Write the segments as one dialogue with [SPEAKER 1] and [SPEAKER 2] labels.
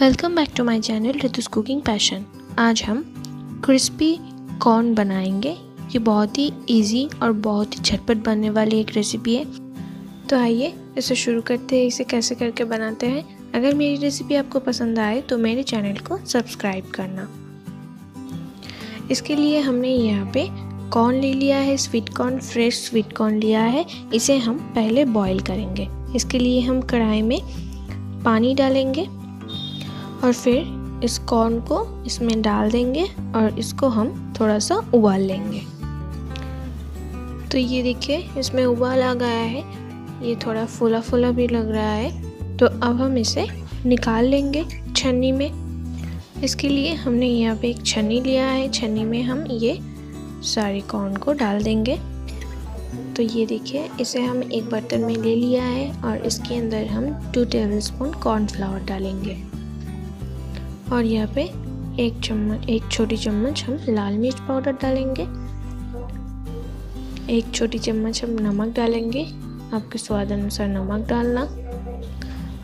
[SPEAKER 1] Welcome back to my channel Ritu's cooking passion आज हम crispy corn बनाएँगे। ये बहुत ही इजी और बहुत ही झटपट बनने वाली एक रेसिपी है। तो आइए, इसे शुरू करते हैं। इसे कैसे करके बनाते हैं? अगर मेरी रेसिपी आपको पसंद आए तो मेरे चैनल को सब्सक्राइब करना। इसके लिए हमने यहाँ पे कॉर्न ले लिया है sweet corn fresh sweet corn लिया है। इसे हम पहले बॉईल करेंगे। इसके लिए हम कढ़ाई में पानी डालेंगे। और फिर इस कॉर्न को इसमें डाल देंगे और इसको हम थोड़ा सा उबाल लेंगे। तो ये देखिए, इसमें उबाल आ गया है। ये थोड़ा फूला फूला भी लग रहा है। तो अब हम इसे निकाल लेंगे छन्नी में। इसके लिए हमने यहाँ पे एक छन्नी लिया है। छन्नी में हम ये सारे कॉर्न को डाल देंगे। तो ये देखिए, इसे हम एक बर्तन में ले लिया है और इसके अंदर हम टू टेबल स्पून कॉर्नफ्लावर डालेंगे। और यहाँ पे एक चम्मच, एक छोटी चम्मच हम लाल मिर्च पाउडर डालेंगे। एक छोटी चम्मच हम नमक डालेंगे। आपके स्वाद अनुसार नमक डालना।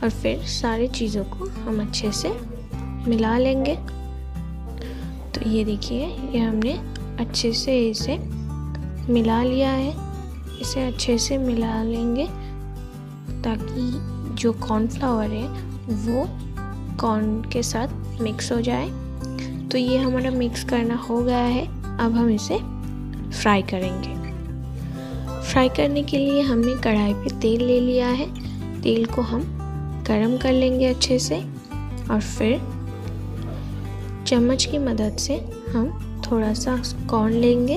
[SPEAKER 1] और फिर सारी चीज़ों को हम अच्छे से मिला लेंगे। तो ये देखिए, ये हमने अच्छे से इसे मिला लिया है। इसे अच्छे से मिला लेंगे ताकि जो कॉर्नफ्लावर है, वो कॉर्न के साथ मिक्स हो जाए। तो ये हमारा मिक्स करना हो गया है। अब हम इसे फ्राई करेंगे। फ्राई करने के लिए हमने कढ़ाई पे तेल ले लिया है। तेल को हम गरम कर लेंगे अच्छे से और फिर चम्मच की मदद से हम थोड़ा सा कॉर्न लेंगे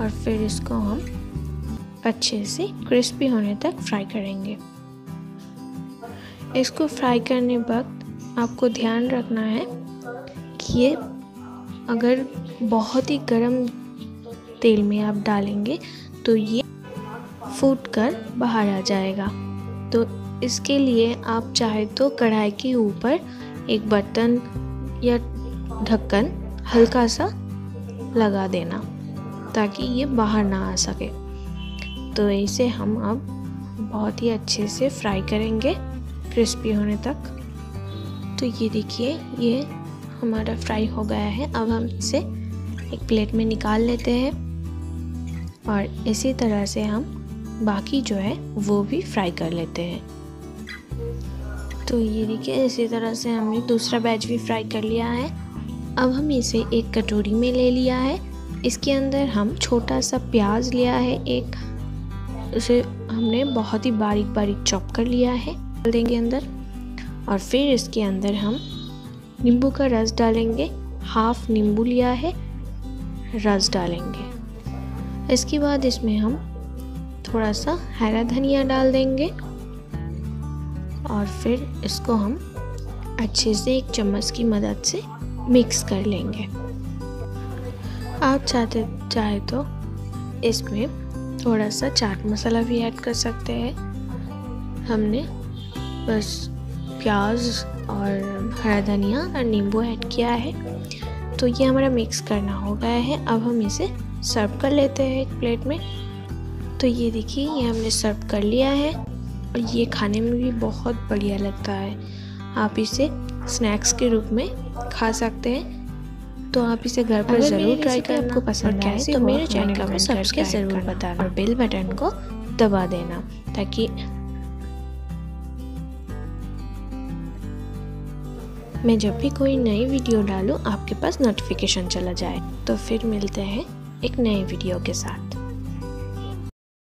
[SPEAKER 1] और फिर इसको हम अच्छे से क्रिस्पी होने तक फ्राई करेंगे। इसको फ्राई करने वक्त आपको ध्यान रखना है ये अगर बहुत ही गर्म तेल में आप डालेंगे तो ये फूट कर बाहर आ जाएगा। तो इसके लिए आप चाहे तो कढ़ाई के ऊपर एक बर्तन या ढक्कन हल्का सा लगा देना, ताकि ये बाहर ना आ सके। तो इसे हम अब बहुत ही अच्छे से फ्राई करेंगे, क्रिस्पी होने तक। तो ये देखिए, ये हमारा फ्राई हो गया है। अब हम इसे एक प्लेट में निकाल लेते हैं। और इसी तरह से हम बाकी जो है, वो भी फ्राई कर लेते हैं। तो ये देखिए, इसी तरह से हमने दूसरा बैच भी फ्राई कर लिया है। अब हम इसे एक कटोरी में ले लिया है। इसके अंदर हम छोटा सा प्याज लिया है एक। उसे हमने बहुत ही बारीक बारीक चॉप कर लिया है। देंगे अंदर। और फिर इसके अंदर हम नींबू का रस डालेंगे, हाफ़ नींबू लिया है, रस डालेंगे। इसके बाद इसमें हम थोड़ा सा हरा धनिया डाल देंगे और फिर इसको हम अच्छे से एक चम्मच की मदद से मिक्स कर लेंगे। आप चाहते, चाहे तो इसमें थोड़ा सा चाट मसाला भी ऐड कर सकते हैं। हमने बस प्याज और हरा धनिया और नींबू ऐड किया है। तो ये हमारा मिक्स करना हो गया है। अब हम इसे सर्व कर लेते हैं एक प्लेट में। तो ये देखिए ये हमने सर्व कर लिया है। और ये खाने में भी बहुत बढ़िया लगता है। आप इसे स्नैक्स के रूप में खा सकते हैं। तो आप इसे घर पर ज़रूर ट्राई करें आपको पसंद आए तो मेरे चैनल को सब्सक्राइब ज़रूर बताना। और बेल बटन को दबा देना ताकि मैं जब भी कोई नई वीडियो डालूँ, आपके पास नोटिफिकेशन चला जाए। तो फिर मिलते हैं एक नए वीडियो के साथ।